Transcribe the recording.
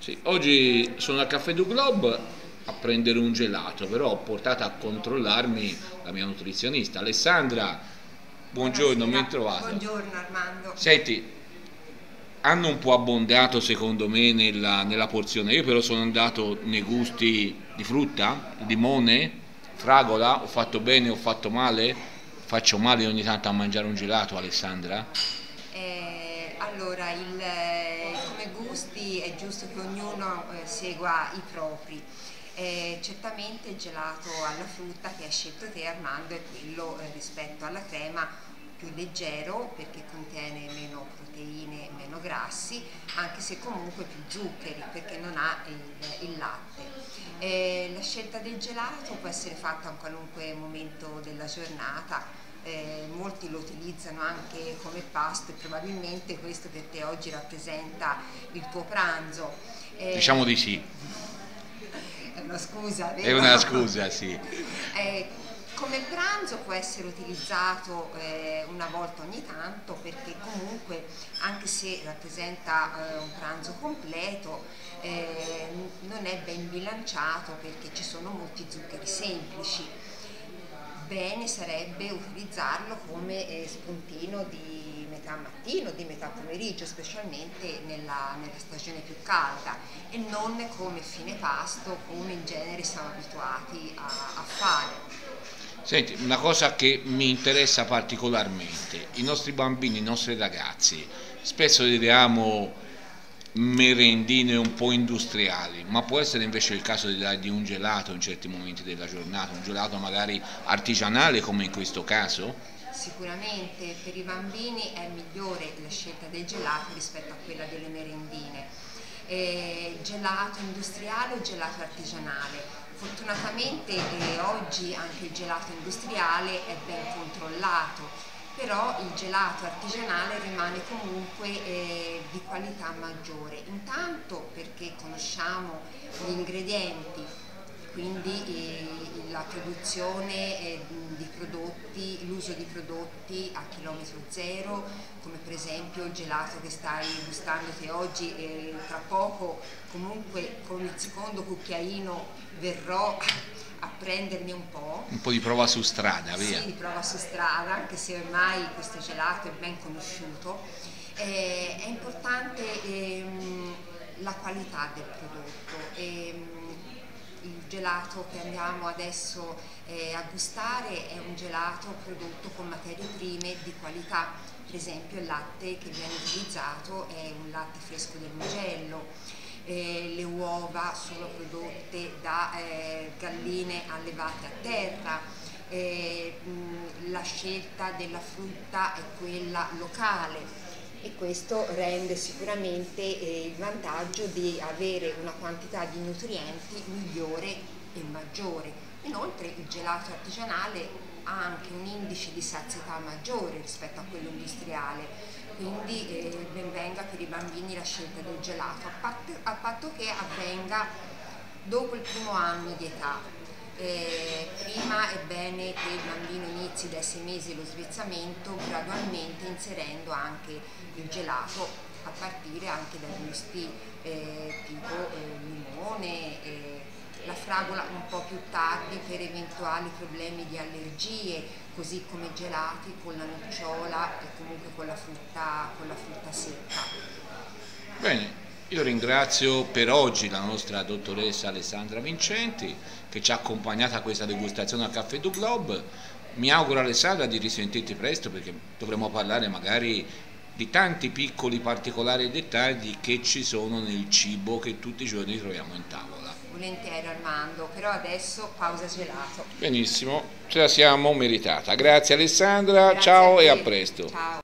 Sì, oggi sono al Caffè du Globe a prendere un gelato, però ho portato a controllarmi la mia nutrizionista. Alessandra, buongiorno, ben trovato. Buongiorno Armando. Senti, hanno un po' abbondato secondo me nella, nella porzione, io però sono andato nei gusti di frutta, limone, fragola, ho fatto bene, ho fatto male, faccio male ogni tanto a mangiare un gelato Alessandra? Eh, allora, il gusti è giusto che ognuno eh, segua i propri. Eh, certamente il gelato alla frutta che hai scelto te Armando è quello eh, rispetto alla crema più leggero perché contiene meno proteine e meno grassi anche se comunque più zuccheri perché non ha il, il latte. Eh, la scelta del gelato può essere fatta a qualunque momento della giornata eh, molti lo utilizzano anche come pasto e probabilmente questo per te oggi rappresenta il tuo pranzo. Eh, diciamo di sì. È una scusa, vero? È una scusa, sì. Eh, come pranzo può essere utilizzato eh, una volta ogni tanto perché comunque anche se rappresenta eh, un pranzo completo eh, non è ben bilanciato perché ci sono molti zuccheri semplici bene sarebbe utilizzarlo come eh, spuntino di metà mattino, di metà pomeriggio, specialmente nella, nella, stagione più calda e non come fine pasto come in genere siamo abituati a, a fare. Senti, una cosa che mi interessa particolarmente, i nostri bambini, i nostri ragazzi, spesso vediamo merendine un po' industriali, ma può essere invece il caso di un gelato in certi momenti della giornata, un gelato magari artigianale come in questo caso? Sicuramente per i bambini è migliore la scelta del gelato rispetto a quella delle merendine. Eh, gelato industriale o gelato artigianale? Fortunatamente eh, oggi anche il gelato industriale è ben controllato però il gelato artigianale rimane comunque eh, di qualità maggiore, intanto perché conosciamo gli ingredienti, quindi eh, la produzione eh, di prodotti, l'uso di prodotti a chilometro zero, come per esempio il gelato che stai gustando te oggi e tra poco comunque con il secondo cucchiaino verrò a prendermi un po'. Un po' di prova su strada, via. Sì, di prova su strada, anche se ormai questo gelato è ben conosciuto. Eh, è importante ehm, la qualità del prodotto. Ehm, il gelato che andiamo adesso eh, a gustare è un gelato prodotto con materie prime di qualità, per esempio il latte che viene utilizzato è un latte fresco del Mugello, eh, le uova sono prodotte da eh, galline allevate a terra, eh, mh, la scelta della frutta è quella locale e questo rende sicuramente eh, il vantaggio di avere una quantità di nutrienti migliore e maggiore. Inoltre il gelato artigianale ha anche un indice di sazietà maggiore rispetto a quello industriale, quindi eh, ben venga per i bambini la scelta del gelato, a patto, a patto che avvenga dopo il primo anno di età. Eh, prima è bene che il bambino inizi dai sei mesi lo svezzamento gradualmente inserendo anche il gelato a partire anche da gusti eh, tipo eh, limone, la fragola un po' più tardi per eventuali problemi di allergie, così come gelati con la nocciola e comunque con la frutta, con la frutta secca. Bene, io ringrazio per oggi la nostra dottoressa Alessandra Vincenti che ci ha accompagnato a questa degustazione al Caffè du Globe. Mi auguro Alessandra di risentirti presto perché dovremo parlare magari di tanti piccoli particolari dettagli che ci sono nel cibo che tutti i giorni troviamo in tavola volentieri Armando, però adesso pausa gelato. Benissimo, ce la siamo meritata. Grazie Alessandra, Grazie ciao e a presto. Ciao.